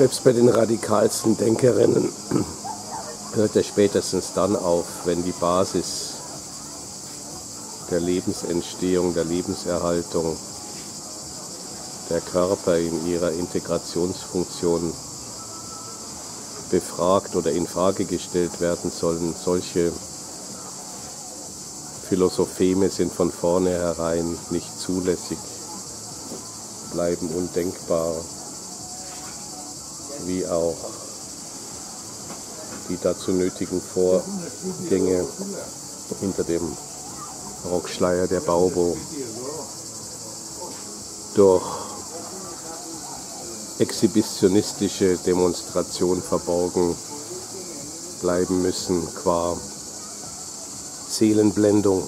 Selbst bei den radikalsten Denkerinnen hört er spätestens dann auf, wenn die Basis der Lebensentstehung, der Lebenserhaltung, der Körper in ihrer Integrationsfunktion befragt oder in Frage gestellt werden sollen. Solche Philosopheme sind von vornherein nicht zulässig, bleiben undenkbar, wie auch die dazu nötigen Vorgänge hinter dem Rockschleier der Baubo durch exhibitionistische Demonstration verborgen bleiben müssen qua Seelenblendung